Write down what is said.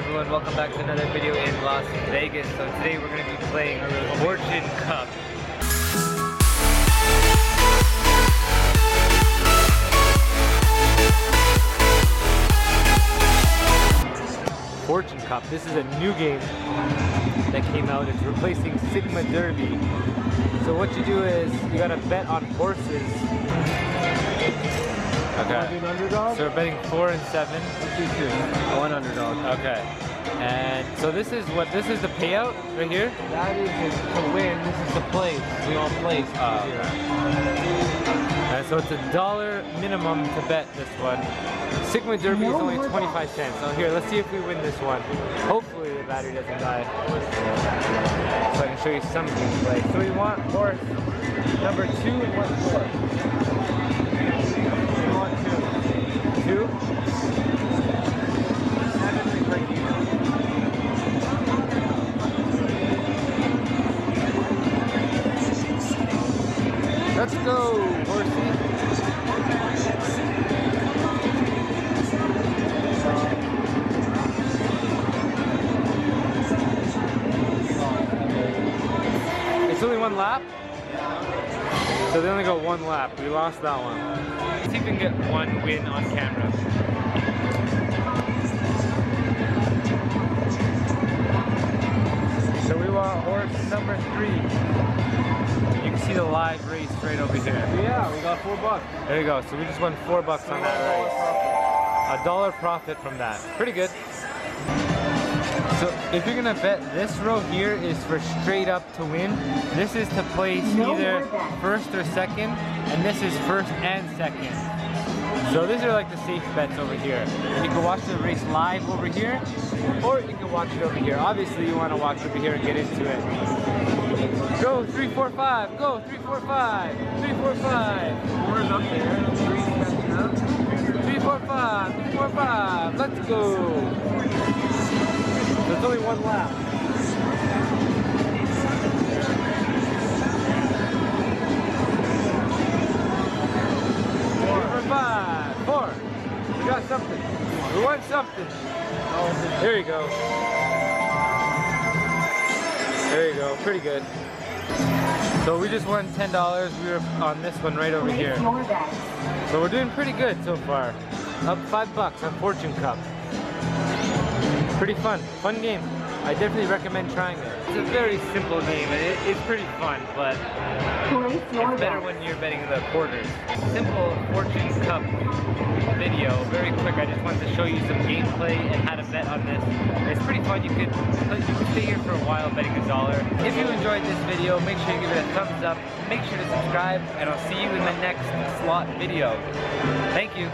everyone, welcome back to another video in Las Vegas. So today we're going to be playing Fortune Cup. Fortune Cup. This is a new game that came out. It's replacing Sigma Derby. So what you do is you gotta bet on horses. Okay. underdog? So we're betting four and seven. Let's do two. One underdog. Okay. And so this is what this is the payout right here. That is to win. This is the place. We all place. Oh, And so it's a dollar minimum to bet this one. Sigma Derby is only 25 cents. So here, let's see if we win this one. Hopefully the battery doesn't die. So I can show you some gameplay. So we want horse number two and one four. Let's go, horsey. It's only one lap? So they only go one lap. We lost that one. Let's see if we can get one win on camera. So we want horse number three. You can see the live race right over here. Yeah, we got four bucks. There you go. So we just won four bucks on that race. A dollar profit from that. Pretty good. So if you're gonna bet this row here is for straight up to win, this is to place either first or second, and this is first and second. So these are like the safe bets over here. And you can watch the race live over here, or you can watch it over here. Obviously you wanna watch over here and get into it. Go, three, four, five, go, three, four, five, three, four, five. Four is up there. Three's catching up. Three, four, five, three, four, five. Let's go. Only one lap. Five, four. We got something. We won something. There you go. There you go. Pretty good. So we just won $10. We were on this one right over here. So we're doing pretty good so far. Up five bucks on Fortune Cup. Pretty fun, fun game. I definitely recommend trying it. It's a very simple game it, it's pretty fun, but it's better when you're betting the quarters. Simple Fortune Cup video, very quick. I just wanted to show you some gameplay and how to bet on this. It's pretty fun. You could you could stay here for a while betting a dollar. If you enjoyed this video, make sure you give it a thumbs up. Make sure to subscribe, and I'll see you in the next slot video. Thank you.